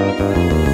Música